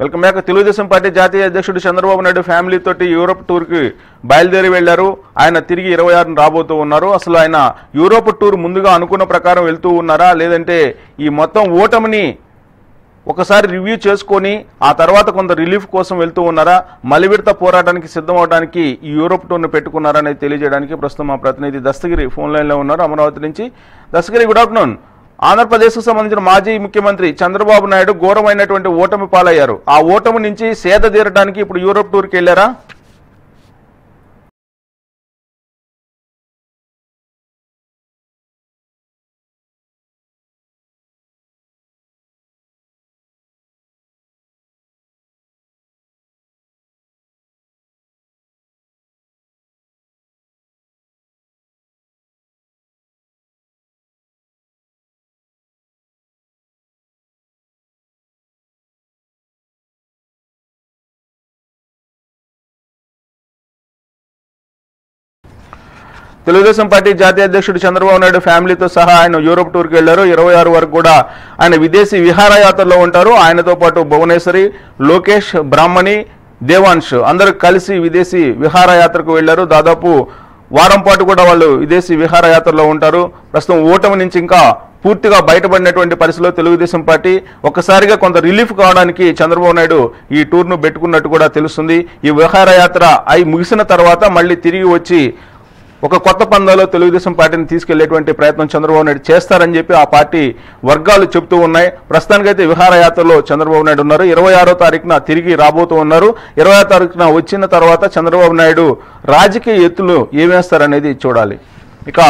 Welcome back. Telugu Desam party జాతీయ అధ్యక్షుడు Chandrababu Naidu family తోటి యూరోప్ టూర్కి బయలుదేరి వెళ్ళారు ఆయన తిరిగి ఇరవై ఆరున రాబోతూ ఉన్నారు. అసలు ఆయన యూరోప్ టూర్ ముందుగా అనుకున్న ప్రకారం వెళ్తూ ఉన్నారా? లేదంటే ఈ మొత్తం ఓటమిని ఒకసారి రివ్యూ చేసుకొని ఆ తర్వాత కొంత రిలీఫ్ కోసం వెళ్తూ ఉన్నారా? మలివిడత పోరాటానికి సిద్ధం అవడానికి ఈ యూరోప్ టూర్ను పెట్టుకున్నారా అనేది తెలియజేయడానికి ప్రస్తుతం మా ప్రతినిధి దస్తగిరి ఫోన్ లైన్లో ఉన్నారు. అమరావతి నుంచి. దస్తగిరి గుడ్ ఆఫ్టర్నూన్ ఆంధ్రప్రదేశ్కు సంబంధించిన మాజీ ముఖ్యమంత్రి చంద్రబాబు నాయుడు ఘోరమైనటువంటి ఓటమి పాలయ్యారు. ఆ ఓటమి నుంచి సేద తీరడానికి ఇప్పుడు యూరోప్ టూర్కి వెళ్ళారా? తెలుగుదేశం పార్టీ జాతీయ అధ్యక్షుడు చంద్రబాబు నాయుడు ఫ్యామిలీతో సహా ఆయన యూరోప్ టూర్కి వెళ్ళారు ఇరవై ఆరు వరకు కూడా ఆయన విదేశీ విహారయాత్రలో ఉంటారు. ఆయనతో పాటు భువనేశ్వరి లోకేష్ బ్రాహ్మణి దేవాంశ్ అందరూ కలిసి విదేశీ విహారయాత్రకు వెళ్ళారు దాదాపు వారం పాటు కూడా వాళ్ళు విదేశీ విహారయాత్రలో ఉంటారు. ప్రస్తుతం ఓటమి నుంచి ఇంకా పూర్తిగా బయటపడినటువంటి పరిస్థితిలో తెలుగుదేశం పార్టీ ఒక్కసారిగా కొంత రిలీఫ్ కావడానికి చంద్రబాబు నాయుడు ఈ టూర్ను పెట్టుకున్నట్టు కూడా తెలుస్తుంది. ఈ విహారయాత్ర అయి ముగిసిన తర్వాత మళ్ళీ తిరిగి వచ్చి ఒక కొత్త పందాలో తెలుగుదేశం పార్టీని తీసుకెళ్ళేటువంటి ప్రయత్నం చంద్రబాబు నాయుడు చేస్తారని చెప్పి ఆ పార్టీ వర్గాలు చెబుతూ ఉన్నాయి. ప్రస్తుతానికైతే విహారయాత్రలో చంద్రబాబు నాయుడు ఉన్నారు. ఇరవై ఆరో తారీఖున తిరిగి రాబోతూ ఉన్నారు. ఇరవై తారీఖున వచ్చిన తర్వాత చంద్రబాబు నాయుడు రాజకీయ ఎత్తులు ఏమేస్తారనేది చూడాలి. ఇక